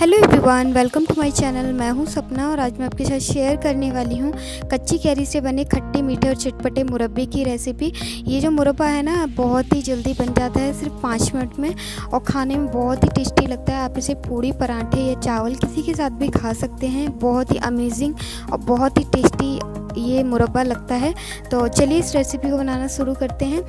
Hello everyone welcome to my channel मैं हूँ सपना और आज मैं आपके साथ शेयर करने वाली हूँ कच्ची कैरी से बने खट्टे मीठे और चटपटे मुरब्बे की रेसिपी ये जो मुरब्बा है ना, बहुत ही जल्दी बन जाता है सिर्फ़ पाँच मिनट में और खाने में बहुत ही टेस्टी लगता है. आप इसे पूड़ी पराठे या चावल किसी के साथ भी खा सकते हैं. बहुत ही अमेजिंग और बहुत ही टेस्टी ये मुरब्बा लगता है. तो चलिए इस रेसिपी को बनाना शुरू करते हैं.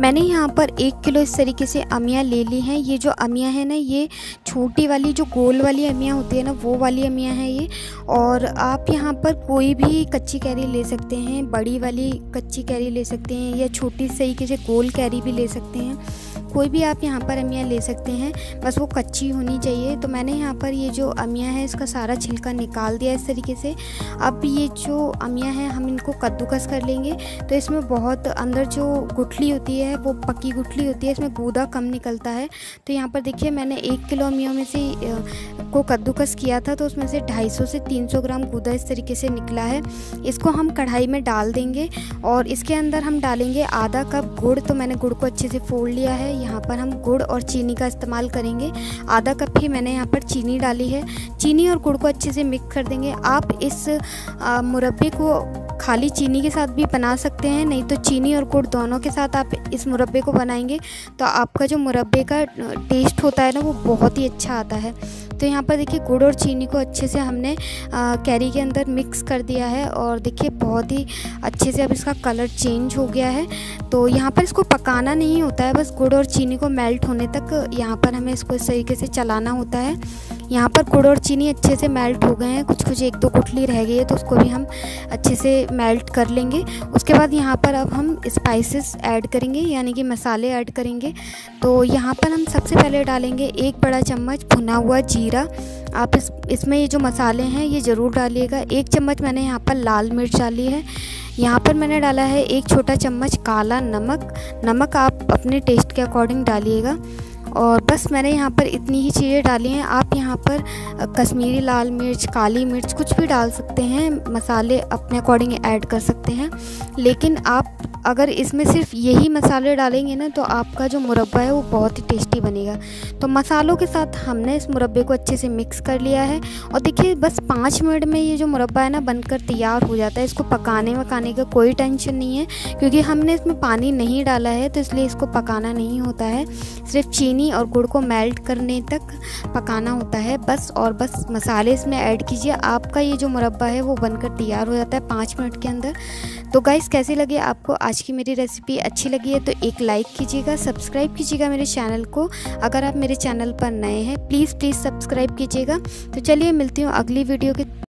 मैंने यहाँ पर एक किलो इस तरीके से अमियाँ ले ली हैं। ये जो अमियाँ हैं ना, ये छोटी वाली, जो गोल वाली अमियाँ होती है ना, वो वाली अमियाँ हैं ये। और आप यहाँ पर कोई भी कच्ची कैरी ले सकते हैं, बड़ी वाली कच्ची कैरी ले सकते हैं या छोटी तरीके से गोल कैरी भी ले सकते हैं। कोई भी आप यहाँ पर अमियाँ ले सकते हैं, बस वो कच्ची होनी चाहिए। तो मैंने यहाँ पर ये जो अमियाँ है, इसका सारा छिलका निकाल दिया इस तरीके से। अब ये जो अमियाँ हैं, हम इनको कद्दूकस कर लेंगे। तो इसमें बहुत अंदर जो गुठली होती है, वो पक्की गुठली होती है, इसमें गूदा कम निकलता है। तो यहाँ पर देखिए, मैंने एक किलो अमियों में से को कद्दूकस किया था तो उसमें से 250 से 300 ग्राम गूदा इस तरीके से निकला है। इसको हम कढ़ाई में डाल देंगे और इसके अंदर हम डालेंगे आधा कप गुड़। तो मैंने गुड़ को अच्छे से फोड़ लिया है। यहाँ पर हम गुड़ और चीनी का इस्तेमाल करेंगे। आधा कप ही मैंने यहाँ पर चीनी डाली है। चीनी और गुड़ को अच्छे से मिक्स कर देंगे। आप इस मुरब्बे को खाली चीनी के साथ भी बना सकते हैं, नहीं तो चीनी और गुड़ दोनों के साथ आप इस मुरब्बे को बनाएँगे। तो आपका जो मुरब्बे का टेस्ट होता है ना, वो बहुत ही अच्छा आता है। तो यहाँ पर देखिए गुड़ और चीनी को अच्छे से हमने आ, कैरी के अंदर मिक्स कर दिया है और देखिए बहुत ही अच्छे से अब इसका कलर चेंज हो गया है। तो यहाँ पर इसको पकाना नहीं होता है बस गुड़ और चीनी को मेल्ट होने तक यहाँ पर हमें इसको इस तरीके से चलाना होता है। यहाँ पर गुड़ और चीनी अच्छे से मेल्ट हो गए हैं। कुछ कुछ एक दो गुठली रह गई है तो उसको भी हम अच्छे से मेल्ट कर लेंगे। उसके बाद यहाँ पर अब हम स्पाइसेस ऐड करेंगे, यानी कि मसाले ऐड करेंगे। तो यहाँ पर हम सबसे पहले डालेंगे एक बड़ा चम्मच भुना हुआ जीरा। आप इस इसमें ये जो मसाले हैं, ये ज़रूर डालिएगा। एक चम्मच मैंने यहाँ पर लाल मिर्च डाली है। यहाँ पर मैंने डाला है एक छोटा चम्मच काला नमक। नमक आप अपने टेस्ट के अकॉर्डिंग डालिएगा। और बस मैंने यहाँ पर इतनी ही चीज़ें डाली हैं। आप यहाँ पर कश्मीरी लाल मिर्च, काली मिर्च कुछ भी डाल सकते हैं। मसाले अपने अकॉर्डिंग ऐड कर सकते हैं। लेकिन आप अगर इसमें सिर्फ़ यही मसाले डालेंगे ना तो आपका जो मुरब्बा है वो बहुत ही टेस्टी बनेगा। तो मसालों के साथ हमने इस मुरब्बे को अच्छे से मिक्स कर लिया है। और देखिए, बस पाँच मिनट में ये जो मुरब्बा है ना, बनकर तैयार हो जाता है। इसको पकाने वकाने का कोई टेंशन नहीं है, क्योंकि हमने इसमें पानी नहीं डाला है तो इसलिए इसको पकाना नहीं होता है। सिर्फ़ चीनी और गुड़ को मेल्ट करने तक पकाना होता है। बस और बस मसाले इसमें ऐड कीजिए। आपका ये जो मुरब्बा है, वो बनकर तैयार हो जाता है पाँच मिनट के अंदर। तो गाइस कैसी लगी आपको आज की मेरी रेसिपी अच्छी लगी है तो एक लाइक कीजिएगा सब्सक्राइब कीजिएगा मेरे चैनल को। अगर आप मेरे चैनल पर नए हैं प्लीज़ प्लीज़ सब्सक्राइब कीजिएगा। तो चलिए मिलती हूँ अगली वीडियो के